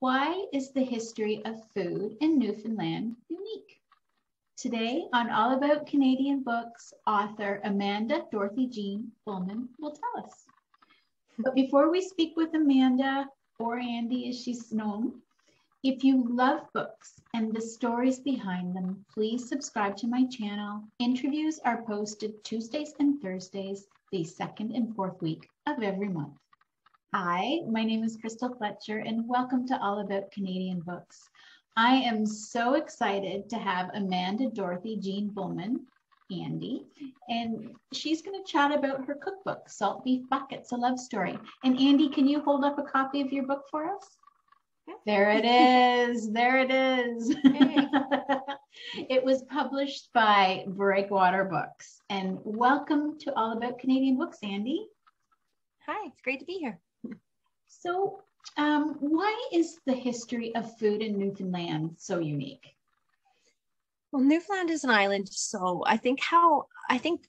Why is the history of food in Newfoundland unique? Today on All About Canadian Books, author Amanda Dorothy Jean Bulman will tell us. But before we speak with Amanda, or Andie as she's known, if you love books and the stories behind them, please subscribe to my channel. Interviews are posted Tuesdays and Thursdays, the second and fourth week of every month. Hi, my name is Crystal Fletcher, and welcome to All About Canadian Books. I am so excited to have Amanda Dorothy Jean Bulman, Andie, and she's going to chat about her cookbook, Salt Beef Buckets, a Love Story. And Andie, can you hold up a copy of your book for us? There it is. There it is. it was published by Breakwater Books. And welcome to All About Canadian Books, Andie. Hi, it's great to be here. So, um, why is the history of food in Newfoundland so unique? Well, Newfoundland is an island, so I think how I think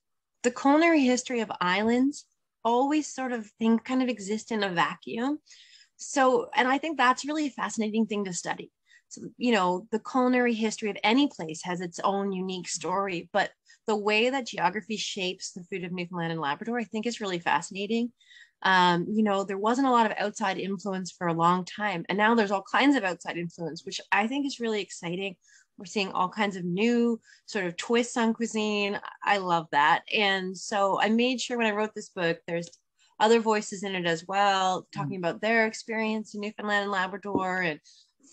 the culinary history of islands always sort of think kind of exist in a vacuum. So, and I think that's really a fascinating thing to study. So, you know, the culinary history of any place has its own unique story, but the way that geography shapes the food of Newfoundland and Labrador, I think is really fascinating um, you know, there wasn't a lot of outside influence for a long time. And now there's all kinds of outside influence, which I think is really exciting. We're seeing all kinds of new sort of twists on cuisine. I love that. And so I made sure when I wrote this book, there's other voices in it as well, talking about their experience in Newfoundland and Labrador and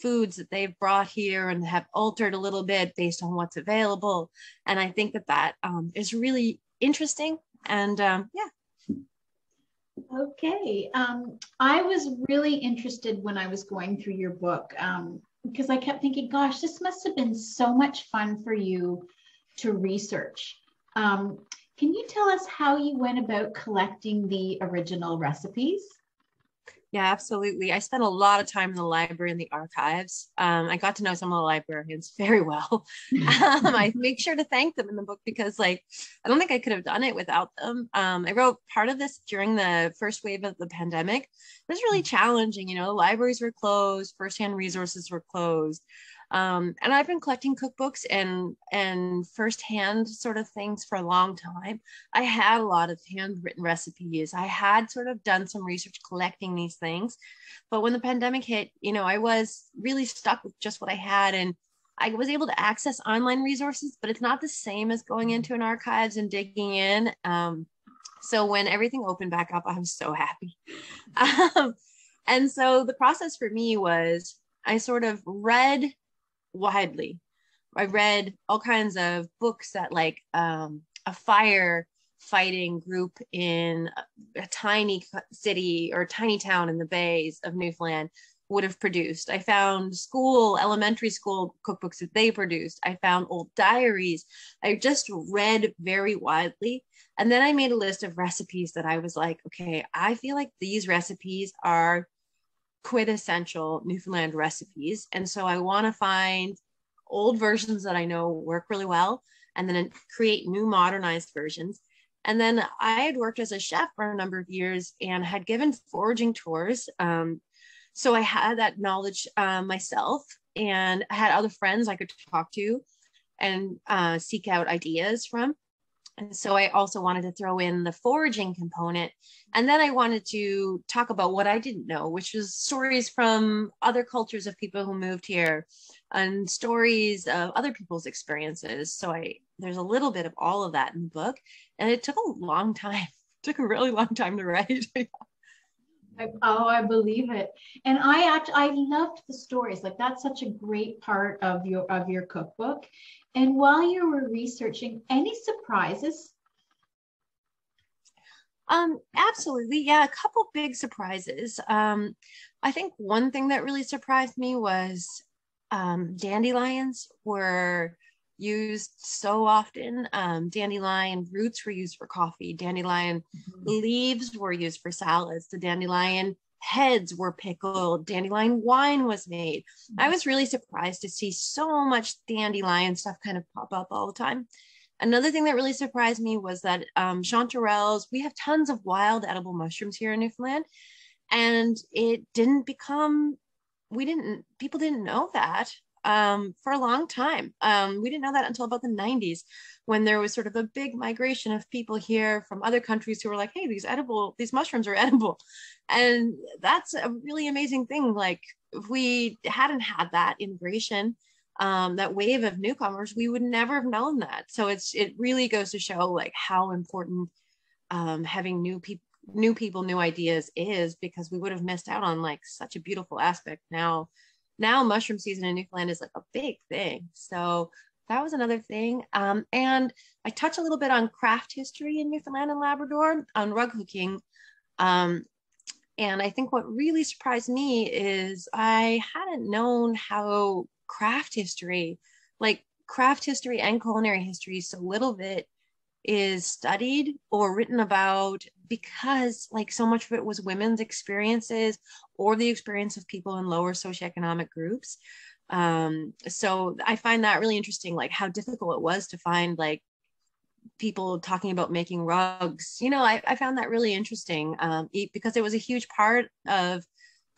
foods that they've brought here and have altered a little bit based on what's available. And I think that that um, is really interesting. And um, yeah, Okay. Um, I was really interested when I was going through your book um, because I kept thinking, gosh, this must have been so much fun for you to research. Um, can you tell us how you went about collecting the original recipes? Yeah, absolutely. I spent a lot of time in the library and the archives. Um, I got to know some of the librarians very well. um, I make sure to thank them in the book because, like, I don't think I could have done it without them. Um, I wrote part of this during the first wave of the pandemic. It was really challenging. You know, the libraries were closed, firsthand resources were closed. Um, and I've been collecting cookbooks and and firsthand sort of things for a long time. I had a lot of handwritten recipes. I had sort of done some research collecting these things, but when the pandemic hit, you know, I was really stuck with just what I had and. I was able to access online resources, but it's not the same as going into an archives and digging in. Um, so when everything opened back up, I was so happy. Um, and so the process for me was I sort of read widely. I read all kinds of books that like um, a fire fighting group in a, a tiny city or tiny town in the bays of Newfoundland would have produced. I found school, elementary school cookbooks that they produced. I found old diaries. I just read very widely. And then I made a list of recipes that I was like, okay, I feel like these recipes are quintessential Newfoundland recipes. And so I want to find old versions that I know work really well and then create new modernized versions. And then I had worked as a chef for a number of years and had given foraging tours. Um, so I had that knowledge uh, myself and I had other friends I could talk to and uh, seek out ideas from. And so I also wanted to throw in the foraging component. And then I wanted to talk about what I didn't know, which was stories from other cultures of people who moved here and stories of other people's experiences. So I there's a little bit of all of that in the book. And it took a long time. It took a really long time to write. oh, I believe it. And I actually I loved the stories. Like that's such a great part of your of your cookbook. And while you were researching, any surprises? Um, absolutely. Yeah, a couple big surprises. Um, I think one thing that really surprised me was um, dandelions were used so often. Um, dandelion roots were used for coffee. Dandelion mm-hmm. leaves were used for salads. The dandelion heads were pickled, dandelion wine was made. I mm-hmm. was really surprised to see so much dandelion stuff kind of pop up all the time. Another thing that really surprised me was that um, chanterelles, we have tons of wild edible mushrooms here in Newfoundland, and it didn't become we didn't people didn't know that um, for a long time. Um, we didn't know that until about the 90s when there was sort of a big migration of people here from other countries who were like, hey, these edible, these mushrooms are edible. And that's a really amazing thing. Like, if we hadn't had that immigration, um, that wave of newcomers, we would never have known that. So it's it really goes to show like how important um, having new people new people new ideas is because we would have missed out on like such a beautiful aspect now now mushroom season in Newfoundland is like a big thing. So that was another thing. Um, and I touch a little bit on craft history in Newfoundland and Labrador on rug hooking. Um, and I think what really surprised me is I hadn't known how craft history, like craft history and culinary history, so little bit is studied or written about because like so much of it was women's experiences or the experience of people in lower socioeconomic groups. Um, so i find that really interesting like how difficult it was to find like people talking about making rugs. You know i, I found that really interesting um, because it was a huge part of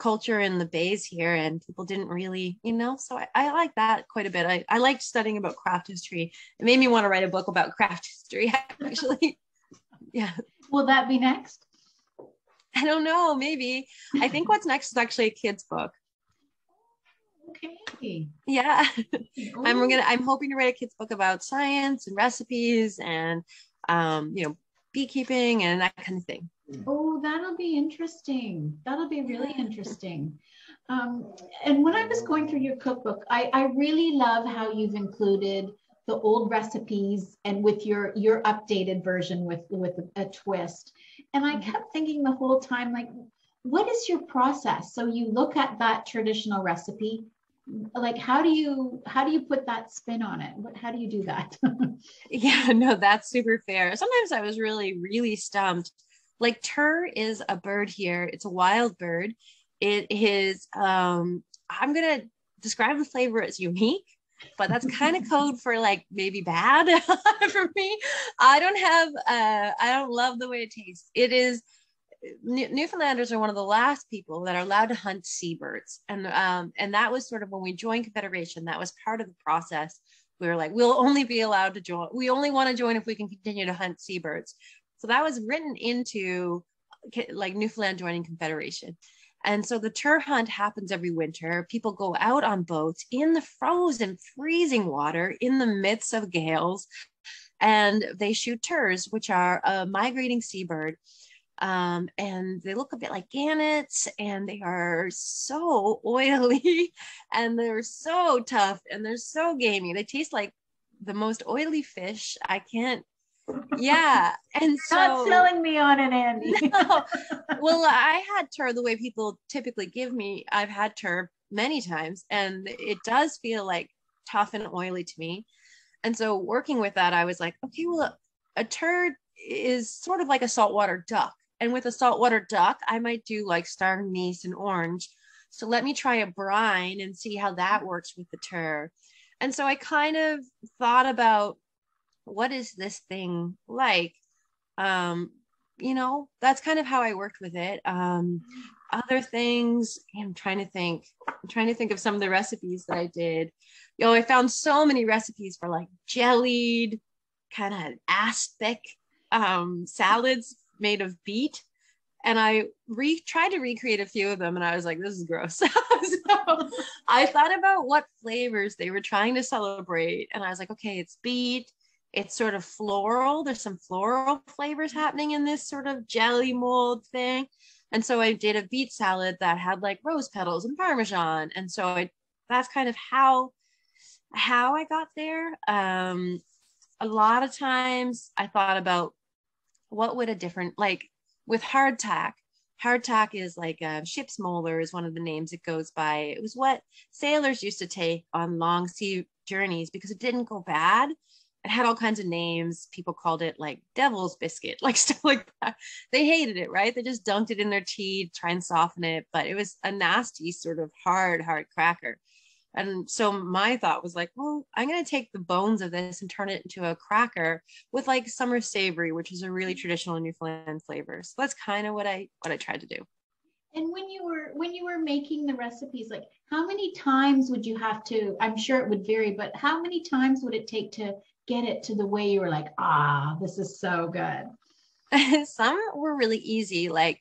culture in the bays here and people didn't really you know so i, I like that quite a bit. I, I liked studying about craft history. It made me want to write a book about craft history actually. Yeah. Will that be next? I don't know maybe. I think what's next is actually a kids book. Okay. Yeah. Ooh. i'm gonna i'm hoping to write a kids book about science and recipes and um you know beekeeping and that kind of thing Oh, that'll be interesting. That'll be really interesting. Um, and when I was going through your cookbook, I, I really love how you've included the old recipes and with your your updated version with with a, a twist. And I mm-hmm. kept thinking the whole time, like, what is your process? So you look at that traditional recipe, like how do you how do you put that spin on it what how do you do that yeah no that's super fair sometimes i was really really stumped like turr is a bird here. It's a wild bird. It is, um, I'm going to describe the flavor as unique, but that's kind of code for like maybe bad for me. I don't have, uh, I don't love the way it tastes. It is, Newfoundlanders are one of the last people that are allowed to hunt seabirds, and um, and that was sort of when we joined Confederation. That was part of the process. We were like, we'll only be allowed to join. We only want to join if we can continue to hunt seabirds. So that was written into like Newfoundland joining Confederation. And so the turr hunt happens every winter. People go out on boats in the frozen, freezing water in the midst of gales, and they shoot turrs, which are a migrating seabird. Um, and they look a bit like gannets, and they are so oily, and they're so tough, and they're so gamey. They taste like the most oily fish. I can't yeah and so not selling me on it andie. No. well i had turr the way people typically give me i've had turr many times and it does feel like tough and oily to me. And so working with that i was like okay well a turr is sort of like a saltwater duck and with a saltwater duck i might do like star anise and orange. So let me try a brine and see how that works with the turr. And so i kind of thought about what is this thing like um you know that's kind of how i worked with it um other things i'm trying to think i'm trying to think of some of the recipes that i did you know i found so many recipes for like jellied kind of aspic um salads made of beet and I re tried to recreate a few of them and I was like, this is gross. so I thought about what flavors they were trying to celebrate. And I was like, okay, it's beet, it's sort of floral. There's some floral flavors happening in this sort of jelly mold thing. And so I did a beet salad that had like rose petals and parmesan. And so I that's kind of how how I got there. Um a lot of times I thought about what would a different like with hardtack. Hardtack is like a ship's molar is one of the names it goes by. It was what sailors used to take on long sea journeys because it didn't go bad it had all kinds of names. People called it like devil's biscuit, like stuff like that. They hated it, right? They just dunked it in their tea try and soften it, but it was a nasty, sort of hard, hard cracker. And so my thought was like, well, I'm going to take the bones of this and turn it into a cracker with like summer savory, which is a really traditional Newfoundland flavor. So that's kind of what I what I tried to do. And when you were when you were making the recipes, like how many times would you have to? I'm sure it would vary, but how many times would it take to get it to the way you were like, ah, this is so good? Some were really easy, like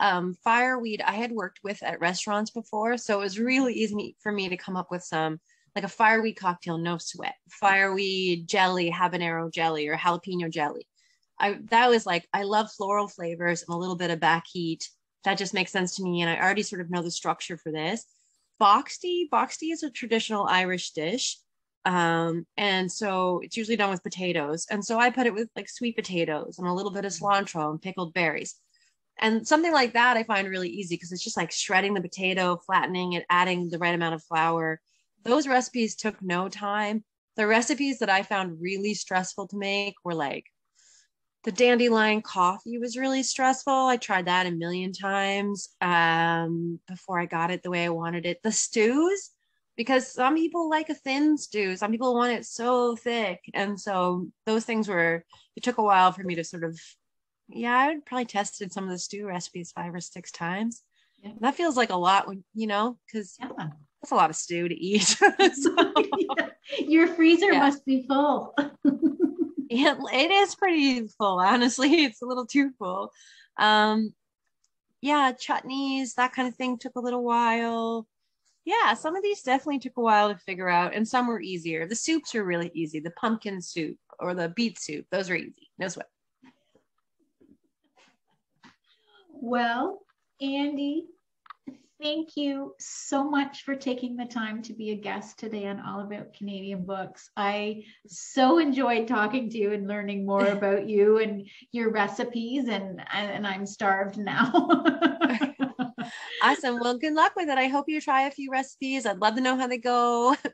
um, fireweed. I had worked with at restaurants before, so it was really easy for me to come up with some like a fireweed cocktail, no sweat, fireweed jelly, habanero jelly, or jalapeno jelly. I that was like I love floral flavors and a little bit of back heat that just makes sense to me. And I already sort of know the structure for this. Boxty, boxty is a traditional Irish dish. Um, and so it's usually done with potatoes. And so I put it with like sweet potatoes and a little bit of cilantro and pickled berries. And something like that I find really easy because it's just like shredding the potato, flattening it, adding the right amount of flour. Those recipes took no time. The recipes that I found really stressful to make were like the dandelion coffee was really stressful. I tried that a million times um, before I got it the way I wanted it. The stews, because some people like a thin stew, some people want it so thick. And so those things were, it took a while for me to sort of, yeah, I would probably tested some of the stew recipes five or six times. Yeah. That feels like a lot when, you know, because yeah. that's a lot of stew to eat. so, yeah. Your freezer must be full. it, it is pretty full honestly it's a little too full um yeah chutneys that kind of thing took a little while yeah some of these definitely took a while to figure out and some were easier the soups are really easy the pumpkin soup or the beet soup those are easy no sweat well andie Thank you so much for taking the time to be a guest today on All About Canadian Books. I so enjoyed talking to you and learning more about you and your recipes, and and I'm starved now. awesome. Well, good luck with it. I hope you try a few recipes. I'd love to know how they go.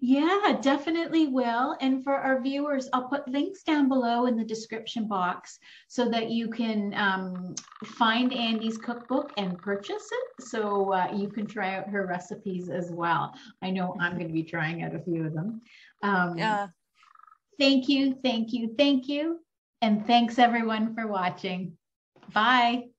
Yeah, definitely will. And for our viewers, I'll put links down below in the description box so that you can um, find Andie's cookbook and purchase it. So uh, you can try out her recipes as well. I know I'm going to be trying out a few of them. Um, yeah. Thank you, thank you, thank you. And thanks everyone for watching. Bye.